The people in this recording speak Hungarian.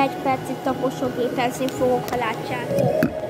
egy percig taposógépezni fogok, a látjátok.